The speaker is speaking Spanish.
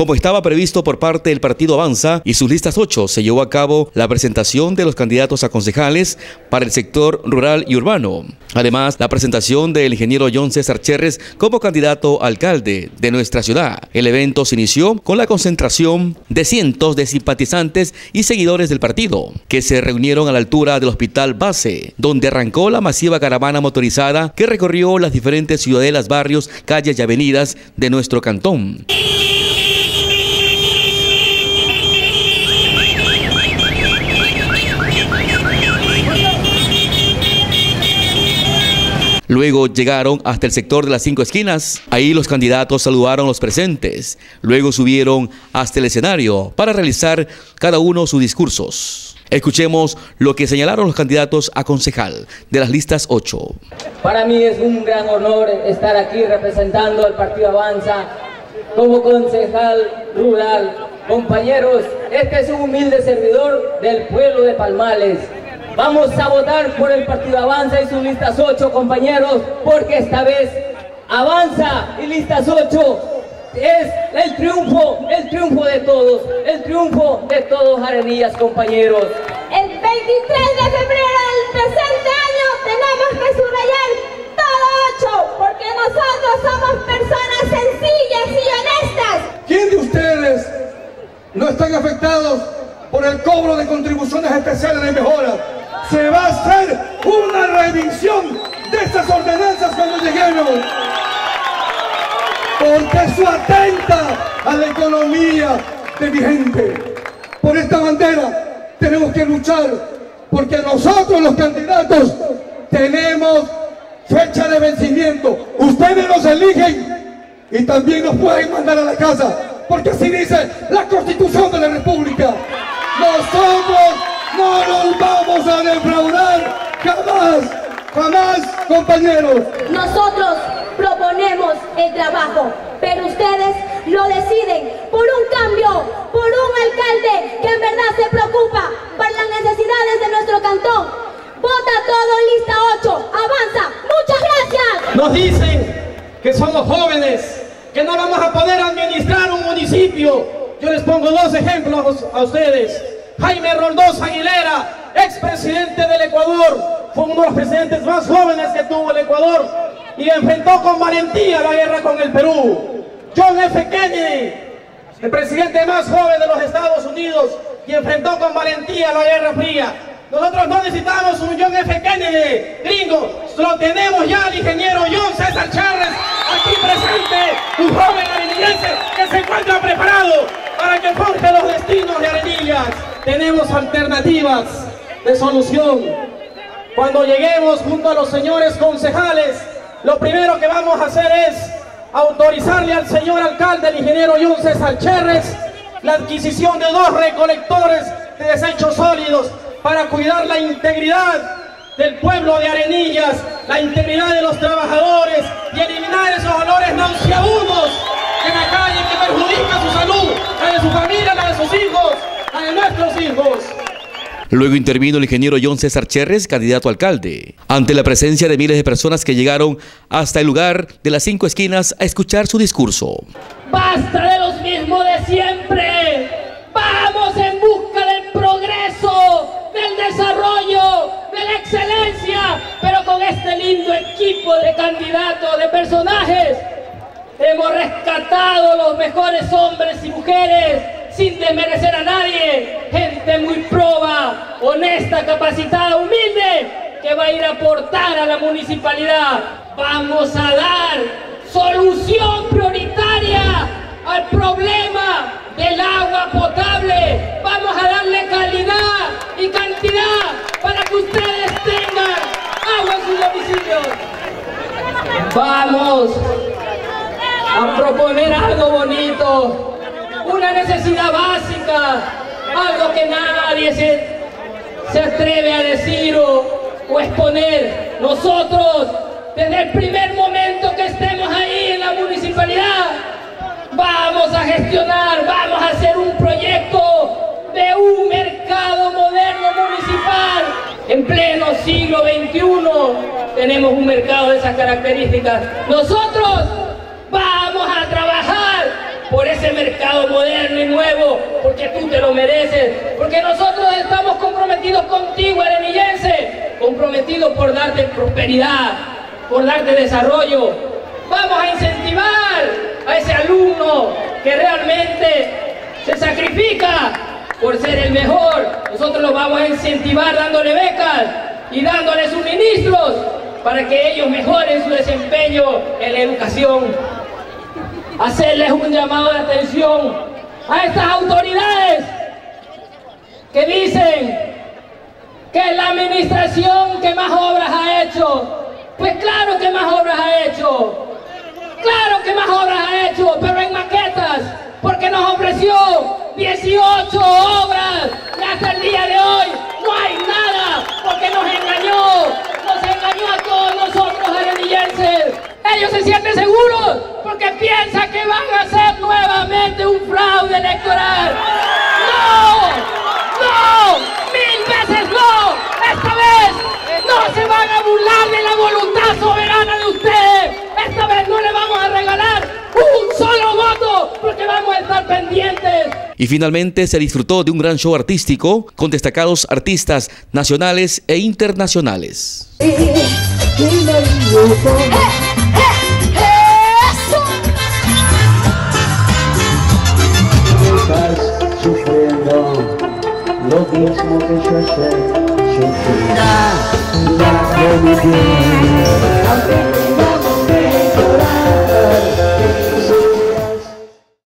Como estaba previsto por parte del Partido Avanza y sus listas 8, se llevó a cabo la presentación de los candidatos a concejales para el sector rural y urbano. Además, la presentación del ingeniero John César Cherres como candidato a alcalde de nuestra ciudad. El evento se inició con la concentración de cientos de simpatizantes y seguidores del partido, que se reunieron a la altura del hospital base, donde arrancó la masiva caravana motorizada que recorrió las diferentes ciudadelas, barrios, calles y avenidas de nuestro cantón. Luego llegaron hasta el sector de las cinco esquinas. Ahí los candidatos saludaron a los presentes. Luego subieron hasta el escenario para realizar cada uno sus discursos. Escuchemos lo que señalaron los candidatos a concejal de las listas 8. Para mí es un gran honor estar aquí representando al Partido Avanza como concejal rural. Compañeros, este es un humilde servidor del pueblo de Palmales. Vamos a votar por el Partido Avanza y sus listas 8, compañeros, porque esta vez Avanza y listas 8 es el triunfo, el triunfo de todos, el triunfo de todos Arenillas, compañeros. El 23 de febrero del presente año tenemos que subrayar todo 8, porque nosotros somos personas sencillas y honestas. ¿Quién de ustedes no están afectados por el cobro de contribuciones especiales de mejora? Se va a hacer una revisión de estas ordenanzas cuando lleguemos. Porque eso atenta a la economía de mi gente. Por esta bandera tenemos que luchar, porque nosotros los candidatos tenemos fecha de vencimiento. Ustedes nos eligen y también nos pueden mandar a la casa, porque así dice la Constitución de la República. Nosotros no nos vamos a defraudar jamás, jamás, compañeros. Nosotros proponemos el trabajo, pero ustedes lo deciden por un cambio, por un alcalde que en verdad se preocupa por las necesidades de nuestro cantón. Vota todo, lista 8, avanza. Muchas gracias. Nos dicen que somos jóvenes, que no vamos a poder administrar un municipio. Yo les pongo dos ejemplos a ustedes. Jaime Roldós Aguilera, expresidente del Ecuador, fue uno de los presidentes más jóvenes que tuvo el Ecuador y enfrentó con valentía la guerra con el Perú. John F. Kennedy, el presidente más joven de los Estados Unidos y enfrentó con valentía la Guerra Fría. Nosotros no necesitamos un John F. Kennedy, gringo, lo tenemos ya el ingeniero John César Charles, aquí presente, un joven arenillense que se encuentra preparado para que forje los destinos de Arenillas. Tenemos alternativas de solución. Cuando lleguemos junto a los señores concejales, lo primero que vamos a hacer es autorizarle al señor alcalde, el ingeniero John César la adquisición de dos recolectores de desechos sólidos para cuidar la integridad del pueblo de Arenillas, la integridad de los trabajadores y eliminar esos olores nauseabundos en la calle que perjudican su salud, la de su familia, la de sus hijos, de nuestros hijos. Luego intervino el ingeniero John César Cherres, candidato a alcalde, ante la presencia de miles de personas que llegaron hasta el lugar de las cinco esquinas a escuchar su discurso. Basta de los mismos de siempre. Vamos en busca del progreso, del desarrollo, de la excelencia, pero con este lindo equipo de candidatos, de personajes. Hemos rescatado los mejores hombres y mujeres sin desmerecer a nadie. Gente muy proba, honesta, capacitada, humilde, que va a ir a aportar a la municipalidad. Vamos a dar solución prioritaria al problema del agua potable. Vamos a darle calidad y cantidad para que ustedes tengan agua en sus domicilios. Vamos a proponer algo bonito, una necesidad básica, algo que nadie se, se atreve a decir o, exponer. Nosotros, desde el primer momento que estemos ahí en la municipalidad, vamos a gestionar, vamos a hacer un proyecto de un mercado moderno municipal. En pleno siglo XXI tenemos un mercado de esas características. Nosotros por ese mercado moderno y nuevo, porque tú te lo mereces, porque nosotros estamos comprometidos contigo, arenillense, comprometidos por darte prosperidad, por darte desarrollo. Vamos a incentivar a ese alumno que realmente se sacrifica por ser el mejor. Nosotros lo vamos a incentivar dándole becas y dándole suministros para que ellos mejoren su desempeño en la educación. Hacerles un llamado de atención a estas autoridades que dicen que es la administración que más obras ha hecho. Pues claro que más obras ha hecho. Claro que más obras ha hecho, pero en maquetas, porque nos ofreció 18 obras y hasta el día de hoy no hay nada, porque nos engañó, nos engañó a todos nosotros arenillenses. Ellos se sienten seguros piensan que van a hacer nuevamente un fraude electoral. ¡No! ¡No! ¡Mil veces no! ¡Esta vez no se van a burlar de la voluntad soberana de ustedes! ¡Esta vez no le vamos a regalar un solo voto porque vamos a estar pendientes! Y finalmente se disfrutó de un gran show artístico con destacados artistas nacionales e internacionales. Estás lo mismo que yo estoy sufriendo. Ya, ya,